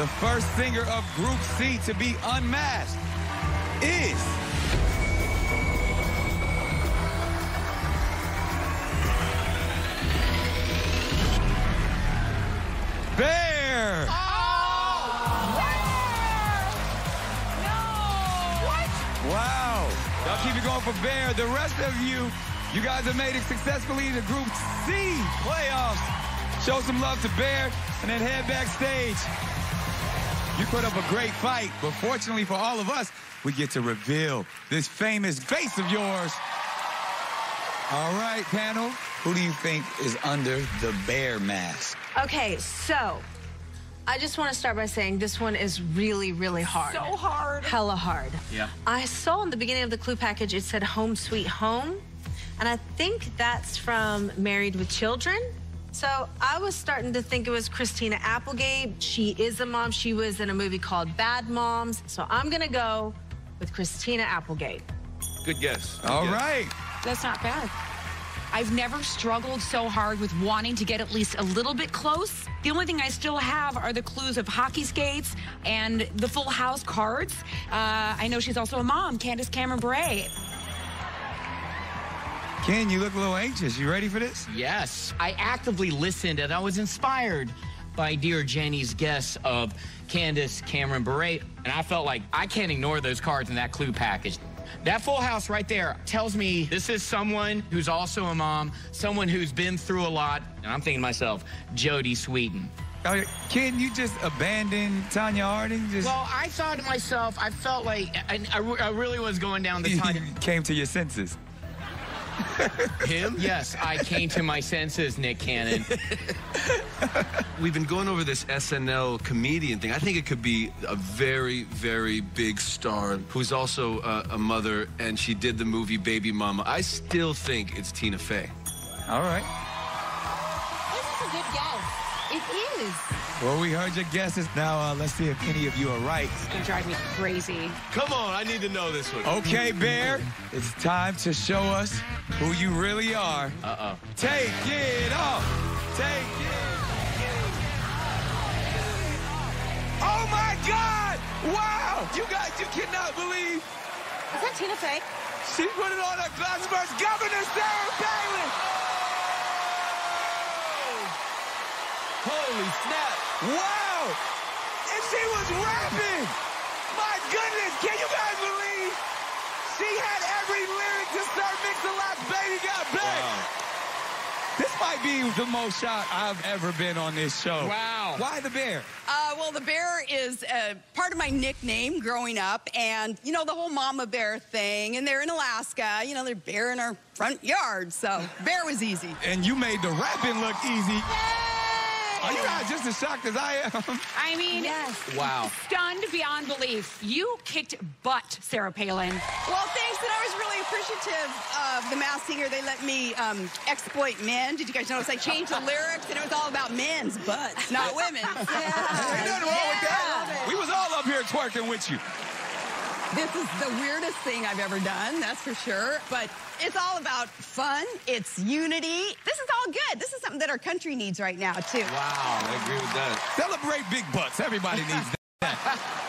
The first singer of Group C to be unmasked is... Bear! Oh! Wow. Y'all keep it going for Bear. The rest of you, you guys have made it successfully to Group C playoffs. Show some love to Bear and then head backstage. You put up a great fight, but fortunately for all of us, we get to reveal this famous face of yours. All right, panel, who do you think is under the bear mask? Okay, so I just want to start by saying this one is really, really hard. So hard. Hella hard. Yeah. I saw in the beginning of the clue package it said Home Sweet Home, and I think that's from Married with Children. So I was starting to think it was Christina Applegate. She is a mom. She was in a movie called Bad Moms. So I'm going to go with Christina Applegate. Good guess. All right. That's not bad. I've never struggled so hard with wanting to get at least a little bit close. The only thing I still have are the clues of hockey skates and the Full House cards. Uh, I know she's also a mom, Candace Cameron Bure. Ken, you look a little anxious. You ready for this? Yes, I actively listened and I was inspired by Dear Jenny's guess of Candace Cameron Bure, and I felt like I can't ignore those cards in that clue package. That full house right there tells me this is someone who's also a mom, someone who's been through a lot, and I'm thinking to myself, Jodie Sweetin. Uh, Ken, you just abandoned Tonya Harding? Just Well, I thought to myself, I felt like I, I, I really was going down the you Tonya. came to your senses. Him? Yes, I came to my senses, Nick Cannon. We've been going over this SNL comedian thing. I think it could be a very, very big star who's also uh, a mother, and she did the movie Baby Mama. I still think it's Tina Fey. All right. This is a good guess. It is. Well, we heard your guesses. Now, uh, let's see if any of you are right. It's going to drive me crazy. Come on, I need to know this one. Okay, Bear, it's time to show us who you really are. Uh-oh. Take it off. Take it. Off. Oh, my God. Wow. You guys, you cannot believe Is that Tina Fey? she put it on her glass first. Governor Sarah Palin. Holy snap. Wow! And she was rapping! My goodness, can you guys believe? She had every lyric to Sir Mix-a-Lot's Baby Got Back. This might be the most shot I've ever been on this show. Wow. Why the bear? Uh, well, the bear is uh, part of my nickname growing up, and you know the whole mama bear thing. And they're in Alaska, you know, they're bear in our front yard, so bear was easy. And you made the rapping look easy. Are you guys just as shocked as I am? I mean, yes. Wow. stunned beyond belief. You kicked butt, Sarah Palin. Well, thanks, and I was really appreciative of the Masked Singer. They let me um, exploit men. Did you guys notice I changed the lyrics, and it was all about men's butts, not women's. Ain't nothing wrong with that. We was all up here twerking with you. This is the weirdest thing I've ever done, that's for sure. But it's all about fun. It's unity. This is all good. This is something that our country needs right now, too. Wow, I agree with that. Celebrate big butts. Everybody needs that.